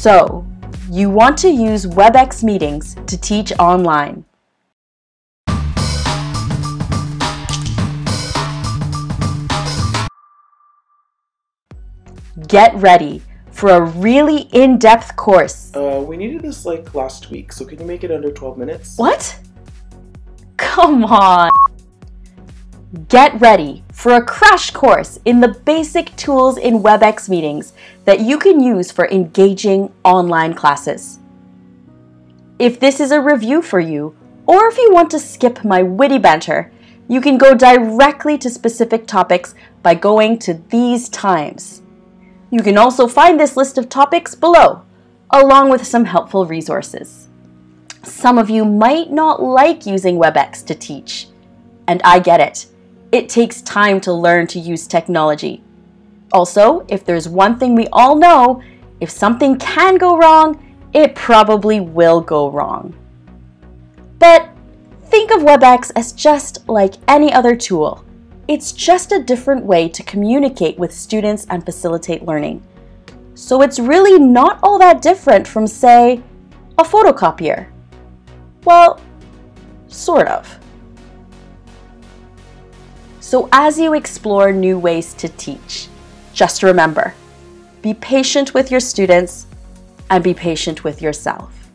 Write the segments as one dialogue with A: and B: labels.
A: So, you want to use WebEx meetings to teach online. Get ready for a really in-depth course.
B: Uh, we needed this like last week, so can you make it under 12 minutes?
A: What? Come on! Get ready for a crash course in the basic tools in WebEx meetings that you can use for engaging online classes. If this is a review for you, or if you want to skip my witty banter, you can go directly to specific topics by going to these times. You can also find this list of topics below, along with some helpful resources. Some of you might not like using WebEx to teach, and I get it. It takes time to learn to use technology. Also, if there's one thing we all know, if something can go wrong, it probably will go wrong. But think of WebEx as just like any other tool. It's just a different way to communicate with students and facilitate learning. So it's really not all that different from, say, a photocopier. Well, sort of. So as you explore new ways to teach, just remember, be patient with your students and be patient with yourself.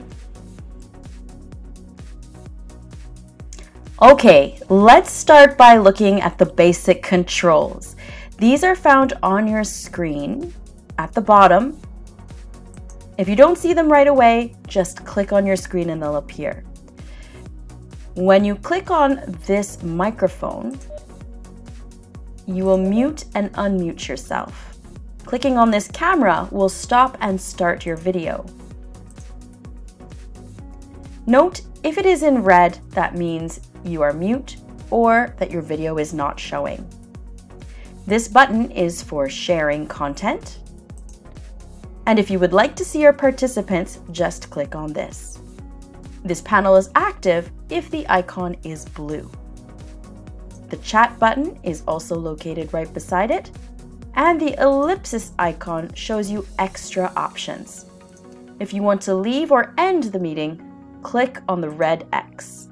A: Okay, let's start by looking at the basic controls. These are found on your screen at the bottom. If you don't see them right away, just click on your screen and they'll appear. When you click on this microphone, you will mute and unmute yourself. Clicking on this camera will stop and start your video. Note, if it is in red, that means you are mute or that your video is not showing. This button is for sharing content. And if you would like to see your participants, just click on this. This panel is active if the icon is blue. The chat button is also located right beside it, and the ellipsis icon shows you extra options. If you want to leave or end the meeting, click on the red X.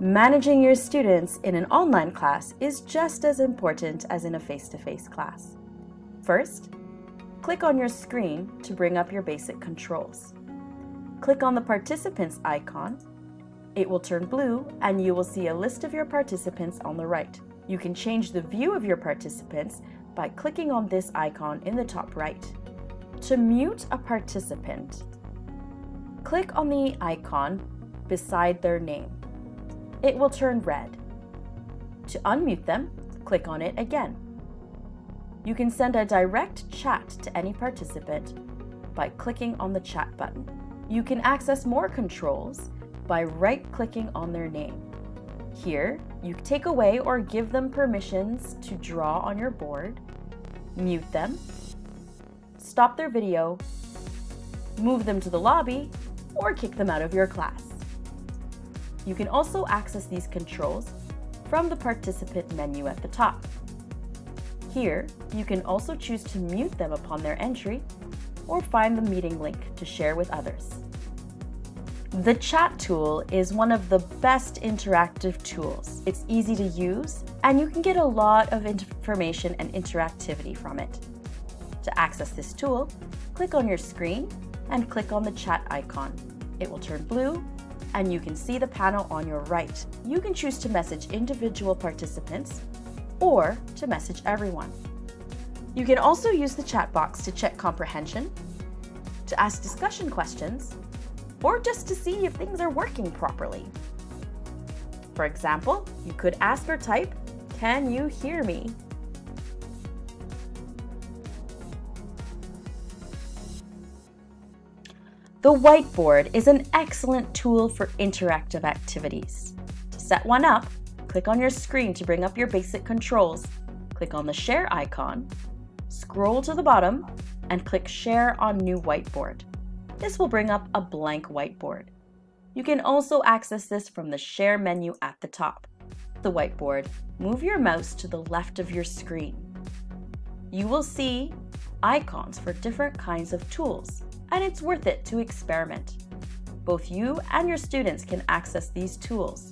A: Managing your students in an online class is just as important as in a face-to-face -face class. First, click on your screen to bring up your basic controls. Click on the participants icon. It will turn blue and you will see a list of your participants on the right. You can change the view of your participants by clicking on this icon in the top right. To mute a participant, click on the icon beside their name it will turn red. To unmute them, click on it again. You can send a direct chat to any participant by clicking on the chat button. You can access more controls by right-clicking on their name. Here, you take away or give them permissions to draw on your board, mute them, stop their video, move them to the lobby, or kick them out of your class. You can also access these controls from the participant menu at the top. Here, you can also choose to mute them upon their entry or find the meeting link to share with others. The chat tool is one of the best interactive tools. It's easy to use and you can get a lot of information and interactivity from it. To access this tool, click on your screen and click on the chat icon. It will turn blue and you can see the panel on your right. You can choose to message individual participants or to message everyone. You can also use the chat box to check comprehension, to ask discussion questions, or just to see if things are working properly. For example, you could ask or type, can you hear me? The whiteboard is an excellent tool for interactive activities. To set one up, click on your screen to bring up your basic controls. Click on the share icon, scroll to the bottom, and click share on new whiteboard. This will bring up a blank whiteboard. You can also access this from the share menu at the top. The whiteboard, move your mouse to the left of your screen. You will see icons for different kinds of tools, and it's worth it to experiment. Both you and your students can access these tools.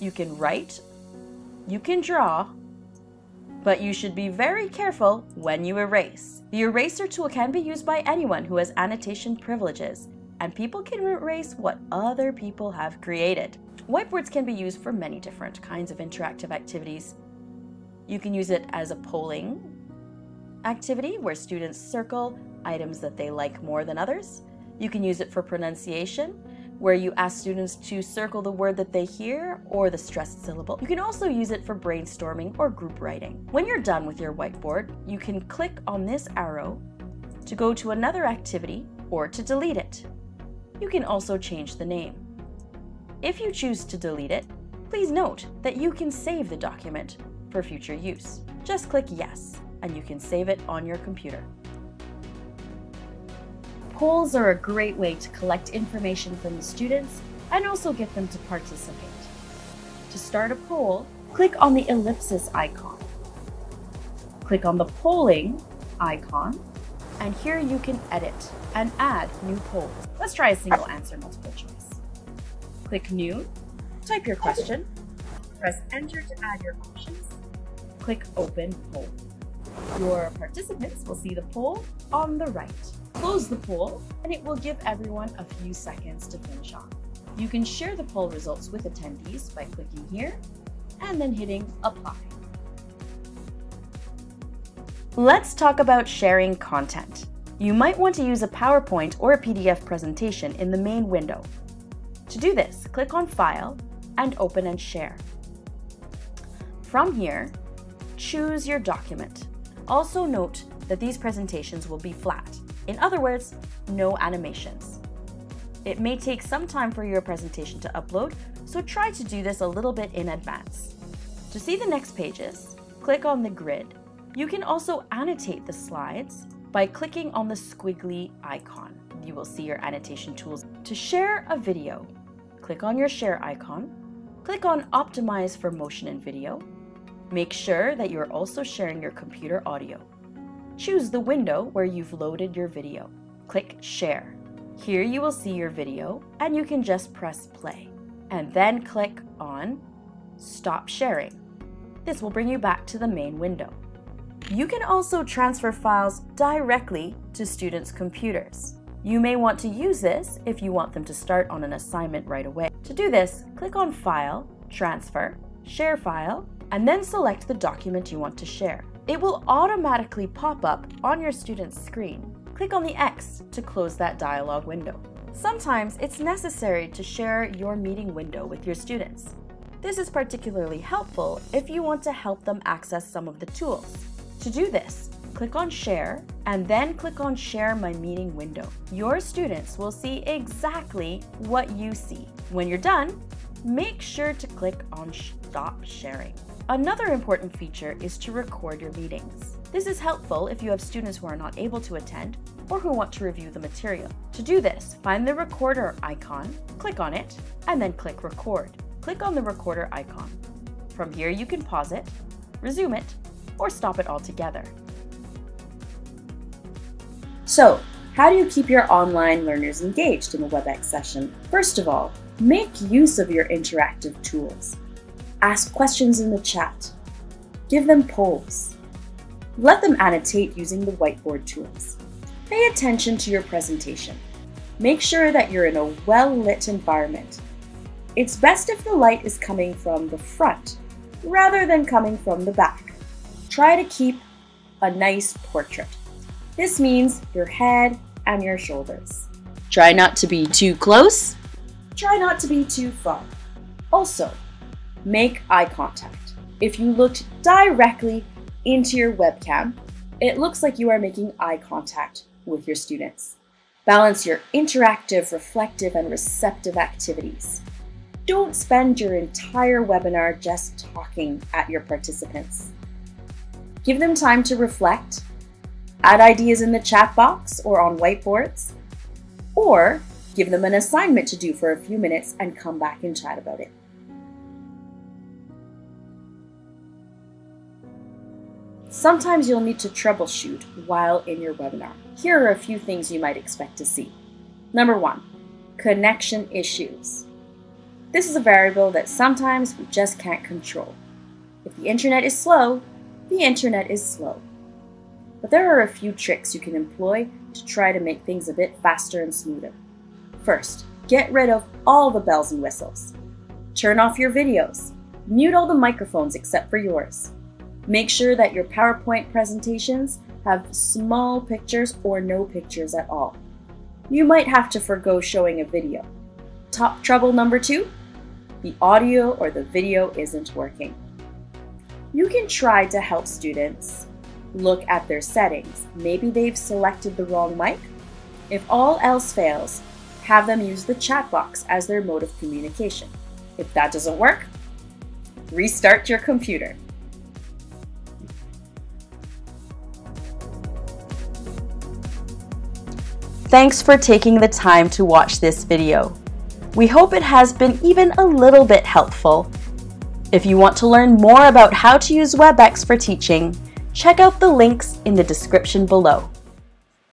A: You can write, you can draw, but you should be very careful when you erase. The eraser tool can be used by anyone who has annotation privileges, and people can erase what other people have created. Whiteboards can be used for many different kinds of interactive activities. You can use it as a polling activity where students circle items that they like more than others. You can use it for pronunciation, where you ask students to circle the word that they hear or the stressed syllable. You can also use it for brainstorming or group writing. When you're done with your whiteboard, you can click on this arrow to go to another activity or to delete it. You can also change the name. If you choose to delete it, please note that you can save the document for future use. Just click Yes, and you can save it on your computer. Polls are a great way to collect information from the students and also get them to participate. To start a poll, click on the ellipsis icon. Click on the polling icon, and here you can edit and add new polls. Let's try a single answer multiple choice. Click New, type your question, press Enter to add your options, click Open Poll. Your participants will see the poll on the right. Close the poll and it will give everyone a few seconds to finish off. You can share the poll results with attendees by clicking here and then hitting apply. Let's talk about sharing content. You might want to use a PowerPoint or a PDF presentation in the main window. To do this, click on File and Open and Share. From here, choose your document. Also note that these presentations will be flat. In other words, no animations. It may take some time for your presentation to upload, so try to do this a little bit in advance. To see the next pages, click on the grid. You can also annotate the slides by clicking on the squiggly icon. You will see your annotation tools. To share a video, click on your share icon, click on optimize for motion and video. Make sure that you are also sharing your computer audio. Choose the window where you've loaded your video. Click Share. Here you will see your video and you can just press play. And then click on Stop Sharing. This will bring you back to the main window. You can also transfer files directly to students' computers. You may want to use this if you want them to start on an assignment right away. To do this, click on File, Transfer, Share File, and then select the document you want to share. It will automatically pop up on your student's screen. Click on the X to close that dialog window. Sometimes it's necessary to share your meeting window with your students. This is particularly helpful if you want to help them access some of the tools. To do this, click on Share and then click on Share My Meeting window. Your students will see exactly what you see. When you're done, make sure to click on Stop Sharing. Another important feature is to record your meetings. This is helpful if you have students who are not able to attend or who want to review the material. To do this, find the recorder icon, click on it, and then click record. Click on the recorder icon. From here you can pause it, resume it, or stop it altogether. So, how do you keep your online learners engaged in a WebEx session? First of all, make use of your interactive tools. Ask questions in the chat. Give them polls. Let them annotate using the whiteboard tools. Pay attention to your presentation. Make sure that you're in a well-lit environment. It's best if the light is coming from the front rather than coming from the back. Try to keep a nice portrait. This means your head and your shoulders. Try not to be too close. Try not to be too far. Also, make eye contact. If you looked directly into your webcam, it looks like you are making eye contact with your students. Balance your interactive, reflective, and receptive activities. Don't spend your entire webinar just talking at your participants. Give them time to reflect, add ideas in the chat box or on whiteboards, or give them an assignment to do for a few minutes and come back and chat about it. Sometimes you'll need to troubleshoot while in your webinar. Here are a few things you might expect to see. Number one, connection issues. This is a variable that sometimes we just can't control. If the internet is slow, the internet is slow. But there are a few tricks you can employ to try to make things a bit faster and smoother. First, get rid of all the bells and whistles. Turn off your videos. Mute all the microphones except for yours. Make sure that your PowerPoint presentations have small pictures or no pictures at all. You might have to forego showing a video. Top trouble number two, the audio or the video isn't working. You can try to help students look at their settings. Maybe they've selected the wrong mic. If all else fails, have them use the chat box as their mode of communication. If that doesn't work, restart your computer. Thanks for taking the time to watch this video. We hope it has been even a little bit helpful. If you want to learn more about how to use WebEx for teaching, check out the links in the description below.